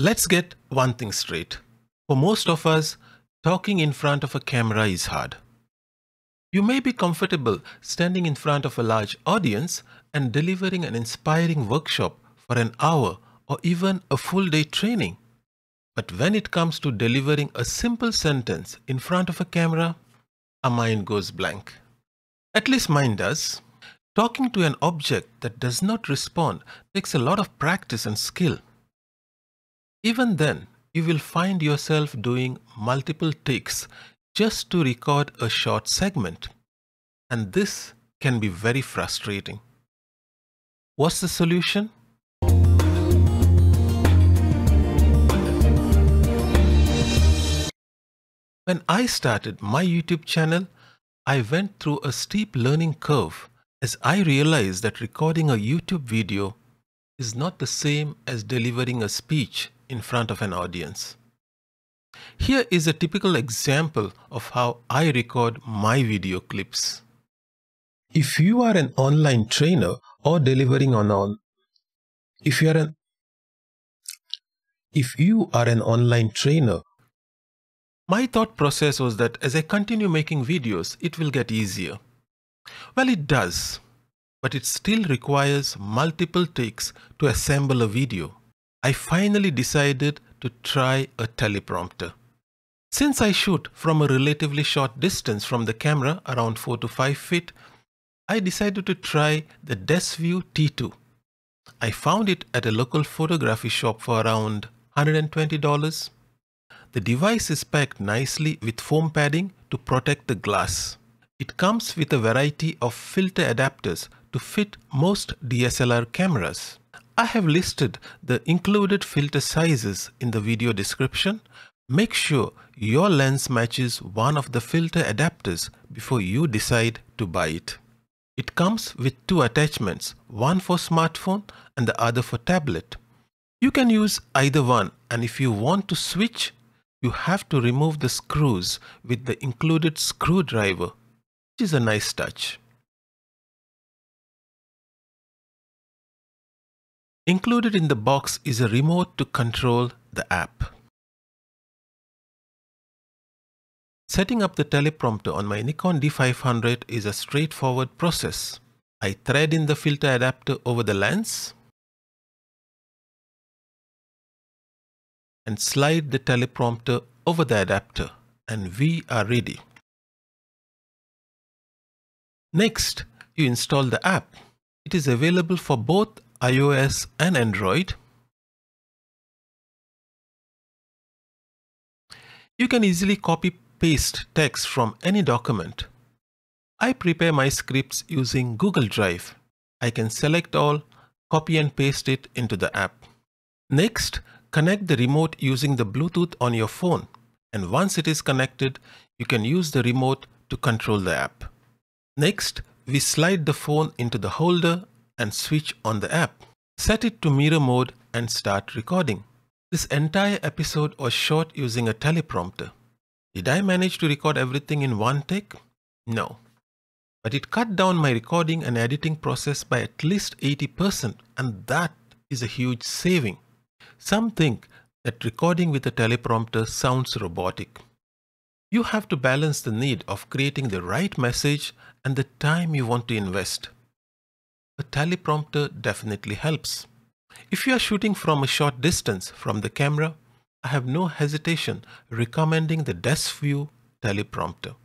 Let's get one thing straight. For most of us, talking in front of a camera is hard. You may be comfortable standing in front of a large audience and delivering an inspiring workshop for an hour or even a full day training. But when it comes to delivering a simple sentence in front of a camera, our mind goes blank. At least mine does. Talking to an object that does not respond takes a lot of practice and skill. Even then, you will find yourself doing multiple takes just to record a short segment. And this can be very frustrating. What's the solution? When I started my YouTube channel, I went through a steep learning curve as I realized that recording a YouTube video is not the same as delivering a speech in front of an audience. Here is a typical example of how I record my video clips. If you are an online trainer or delivering on on if you are an if you are an online trainer my thought process was that as I continue making videos, it will get easier. Well, it does, but it still requires multiple takes to assemble a video. I finally decided to try a teleprompter. Since I shoot from a relatively short distance from the camera, around 4 to 5 feet, I decided to try the Desview T2. I found it at a local photography shop for around $120. The device is packed nicely with foam padding to protect the glass. It comes with a variety of filter adapters to fit most DSLR cameras. I have listed the included filter sizes in the video description. Make sure your lens matches one of the filter adapters before you decide to buy it. It comes with two attachments, one for smartphone and the other for tablet. You can use either one and if you want to switch you have to remove the screws with the included screwdriver, which is a nice touch. Included in the box is a remote to control the app. Setting up the teleprompter on my Nikon D500 is a straightforward process. I thread in the filter adapter over the lens and slide the teleprompter over the adapter and we are ready. Next, you install the app. It is available for both iOS and Android. You can easily copy paste text from any document. I prepare my scripts using Google Drive. I can select all, copy and paste it into the app. Next, Connect the remote using the Bluetooth on your phone and once it is connected, you can use the remote to control the app. Next, we slide the phone into the holder and switch on the app. Set it to mirror mode and start recording. This entire episode was shot using a teleprompter. Did I manage to record everything in one take? No. But it cut down my recording and editing process by at least 80% and that is a huge saving. Some think that recording with a teleprompter sounds robotic. You have to balance the need of creating the right message and the time you want to invest. A teleprompter definitely helps. If you are shooting from a short distance from the camera, I have no hesitation recommending the Desview teleprompter.